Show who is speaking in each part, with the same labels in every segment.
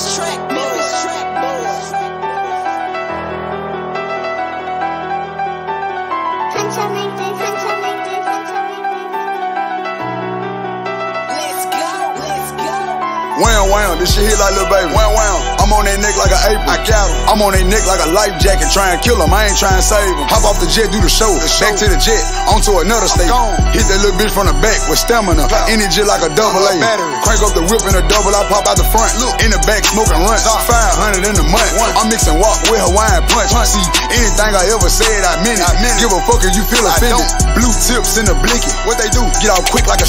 Speaker 1: Memphis track, Memphis track, Let's go, let's go.
Speaker 2: Wham wham, this shit hit like Lil Baby. Wham wham, I'm on that neck like an apron. I got him. I'm on that neck like a life jacket, trying to kill him. I ain't trying to save him. Hop off the jet, do the show. Back to the jet, onto another state. Hit that little bitch from the back with stamina. In it like a double A. Battery. Crank up the whip in a double, I pop out the front. Look. In the back, smoking Runtz. 500 in the month. I'm mixing Wock with Hawaiian punch. See, anything I ever said, I meant it. Give a fuck if you feel offended. Blue tips in the blicky. What they do? Get out quick like a.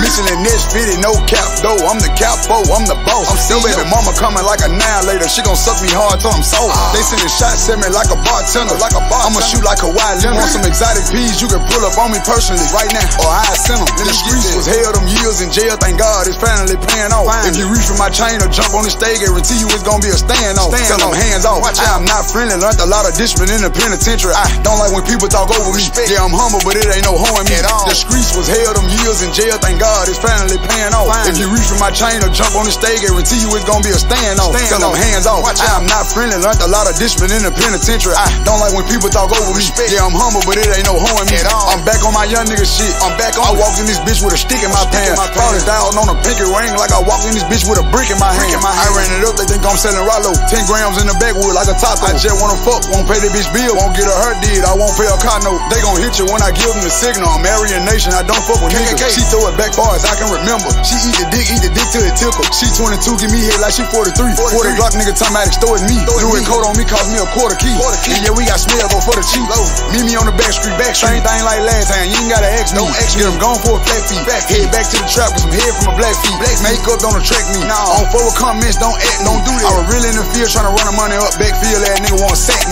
Speaker 2: Mitchell & Ness fitted, no cap though. I'm the capo, I'm the boss. I'm still baby mama coming like a nine later. She gon' suck me hard till I'm sober. They sending shots at me like a bartender. Like a bar. I'ma shoot like Kawhi Leonard. Want some exotic peas? You can pull up on me personally right now, or I send them. The streets was hell them years in jail. Thank God it's finally paying off. If you reach for my chain or jump on the stage, guarantee you it's gonna be a stand standoff. Tell them hands off. I am not friendly. Learned a lot of discipline in the penitentiary. I don't like when people talk over me. Yeah, I'm humble, but it ain't no hoe in me. The streets was hell them years in jail. Thank God it's finally paying off. If you reach for my chain or jump on the stage, guarantee you it's gonna be a stand standoff. Tell them hands off. I am not friendly. Learned a lot of discipline in the penitentiary. I don't like when people talk over me. Yeah, I'm humble, but it ain't no hoe in me. I'm back on my young nigga shit. I'm back on. I walked in this bitch with a stick in my pants. Brought it down on a pinky ring like I walked in this bitch with a brick in my hand. my I ran it up, they think I'm selling Rollo. 10 grams in the backwood like a taco. I just wanna fuck, won't pay the bitch bill, won't get a hurt did. I won't pay a car note. They gon' hit you when I give them the signal. I'm Aryan Nation, I don't fuck with niggas. She throw it back far as I can remember. She eat the dick, eat the dick till it tickle. She 22, give me head like she 43. 40 Glock nigga time out store me. Louis coat on me cost me a quarter key. And yeah, we got smell go for the cheap. Meet me on the back street, back street. Same thing like last time, you ain't gotta ask no ask Get them gone for a flat fee. Back, head back to the trap with some head from a black feet. Black makeup don't attract me. Nah. On forward comments, don't act, don't do that. I was really in the field trying to run the money up, backfield that nigga wanna sack me.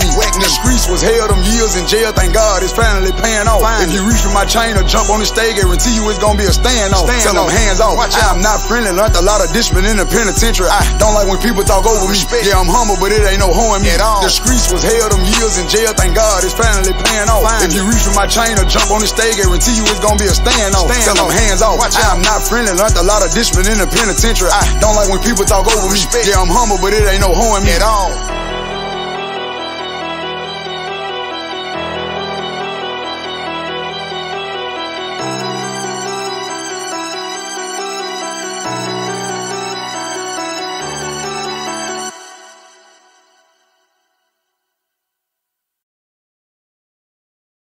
Speaker 2: The streets was hell them years in jail. Thank God it's finally paying off. If you reach for my chain or jump on the stage, guarantee you it's gonna be a standoff. Tell them hands off. Watch out. I am not friendly, learned a lot of discipline in the penitentiary. I don't like when people talk over me. Yeah, I'm humble, but it ain't no in me. At all. The streets was hell them years in jail. Thank God it's finally paying off. If you reach for my chain or jump on the stage, guarantee you it's gonna be a standoff. Tell them hands off. Watch out. I am not friendly, learned a lot of discipline in the penitentiary. I don't like when people talk over me. Yeah, I'm humble, but it ain't no in me. At all.